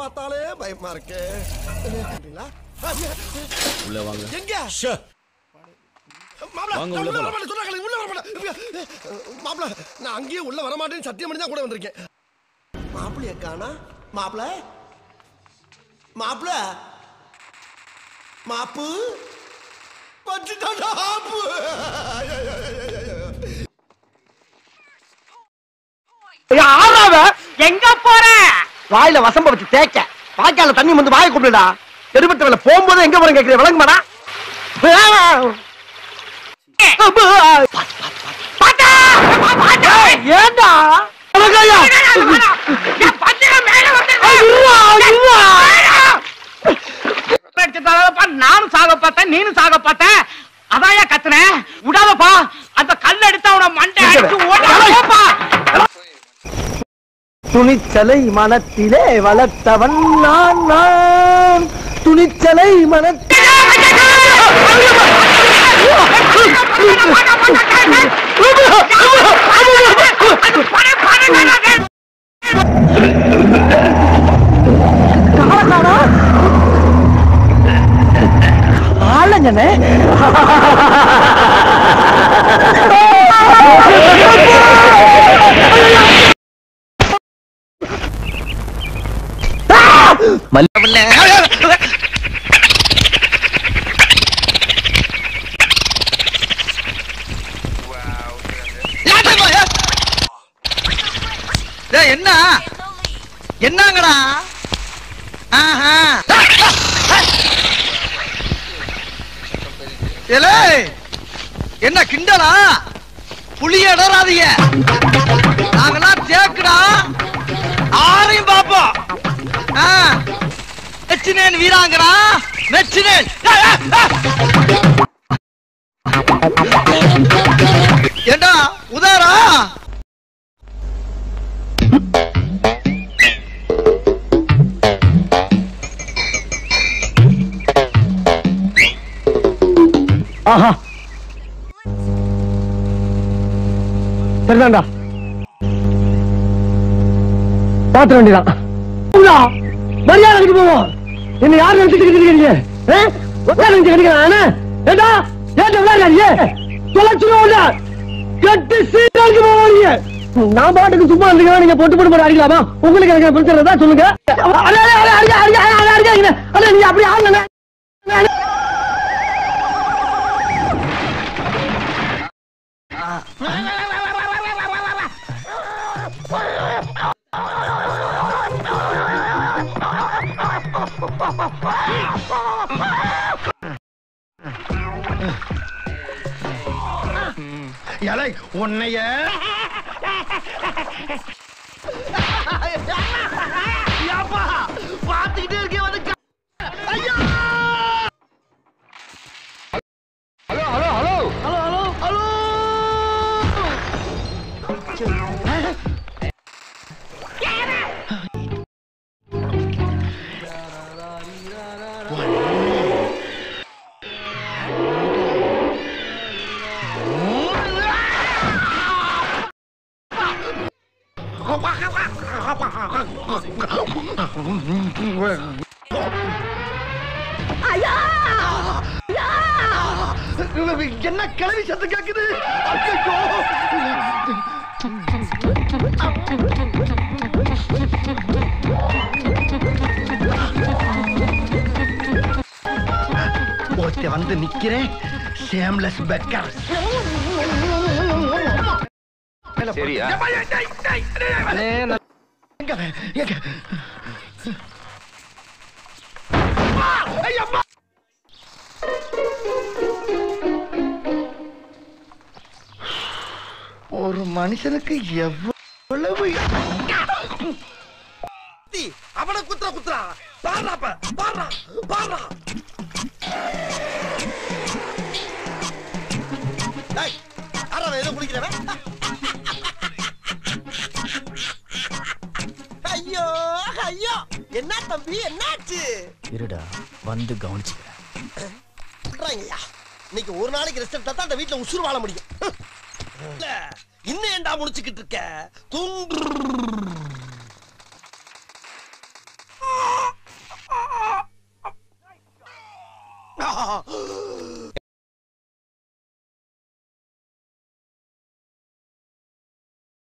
பார்த்தாலே பயமா இருக்கு? உள்ள வாங்க. எங்க? ஷே. மாப்ள, வாங்க, நான் உள்ள அங்கேயே உள்ள வரமாட்டேன்னு சத்தியம் பண்ணி தான் கூட வந்திருக்கேன். மாப்பிளைய காணா மாப்பிள? மாப்பிள? மாப்பு? பச்சுட்டாடா ஆப்பு ஆறாவ எங்க போற? வாயில வசம்ப வச்சு தேய்க்க வாய்க்கால தண்ணி வந்து வாயை கூப்பிடுடா எடுபட்ட வேலை போகும்போது எங்க போறேன் கேக்குறேன் விளங்குமாடா ஏண்டா நானும் சாக பார்த்தேன் நீனும் சாக பார்த்தேன் அதாயா கத்துனேன் துணிச்சலை மனத்திலே வளர்த்தவன் நான் நான். துணிச்சலை மனத்திலே ஆளஞ்சனே என்ன? என்னங்கடா? ஆஹா. ஏலே, என்ன கிண்டலா? புளிய இடறாதீங்க. நாங்கெல்லாம் தேக்குடா. ஆரையும் பாப்போம் ஆ, மெச்சினேன் வீராங்கடா மெச்சினேன். ஆ, ஏண்டா உதாரா? ஆஹா. சரிதான்டா. பாத்திர வேண்டியதான் உள்ளா, மரியாதை கட்டி போவோம் என்ன யார் நினைச்சிட்டு இருக்கீங்க நினைச்சு கிடைக்கிறான் ஏண்டா? ஏன்டா விளையாடுறீங்க தொலைச்சுருவோம்ல கட்டு சீட்டாக்கு போவாங்க நான் பாட்டுக்கு சும்மா இருந்தீங்கன்னா நீங்க பொட்டு போட்டு போட்டு அடிக்கலாமா? உங்களுக்கு எனக்கு பிரச்சனை தான் சொல்லுங்க. அடே, அப்படி அடே, இலை உன்னைய. பாத்துக்கிட்டே இருக்க. என்ன கிளவி சத்தம் கேக்குது ஒருத்த வந்து நிக்கிறேன் சேம்லெஸ் பெக்கர் சரியா? ஒரு மனுஷனுக்கு எவ்வளவு அவனை குத்துற குத்துறா. பாடுறா பாடுறா பாடுறா. என்ன தம்பி என்னாச்சு? இருடா வந்து கவனிச்சுக்கிறேன். சொல்றாங்கய்யா இன்னைக்கு ஒரு நாளைக்கு ரெஸ்ட் எடுத்தா அந்த வீட்டுல உசுறு வாழ முடியும். இல்ல இன்னும் ஏண்டா முடிச்சுக்கிட்டு இருக்க? துண்டு Oh